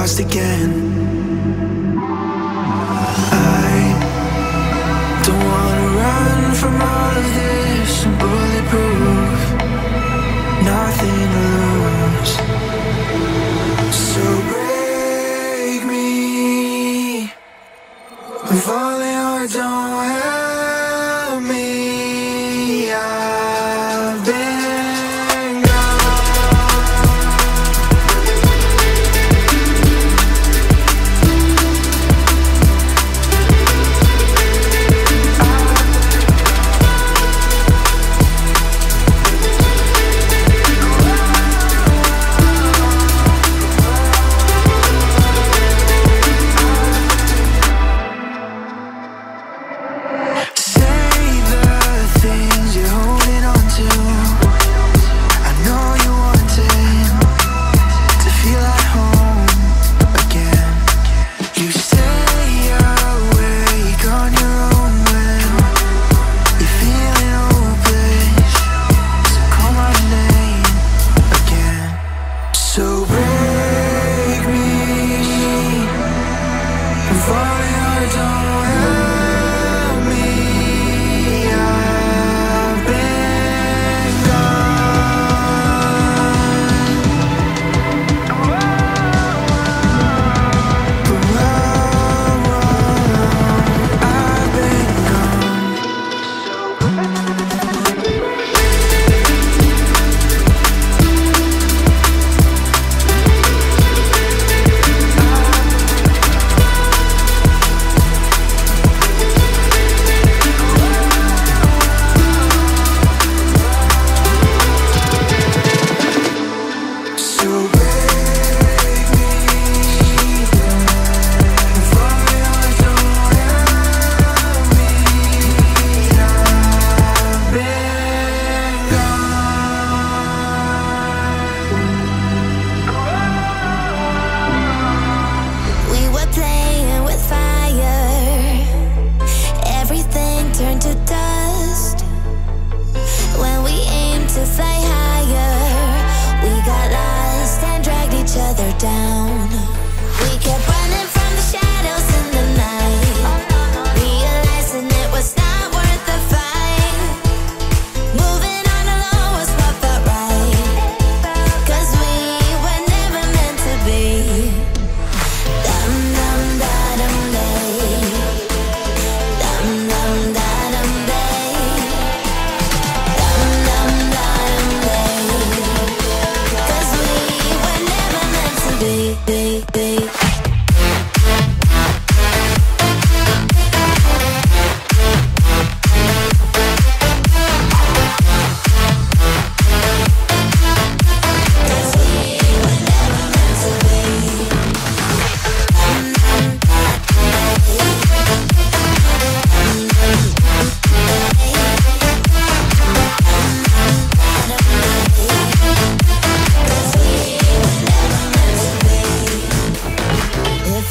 lost again. I don't wanna run from all of this I'm bulletproof. Nothing to lose. So break me. If only I don't have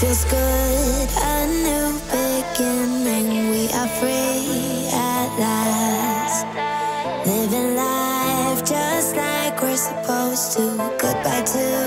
feels good. A new beginning. We are free at last. Living life just like we're supposed to. Goodbye to.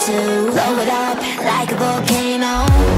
to blow it up like a volcano.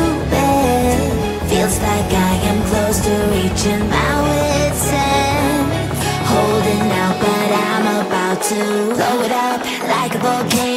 like a volcano.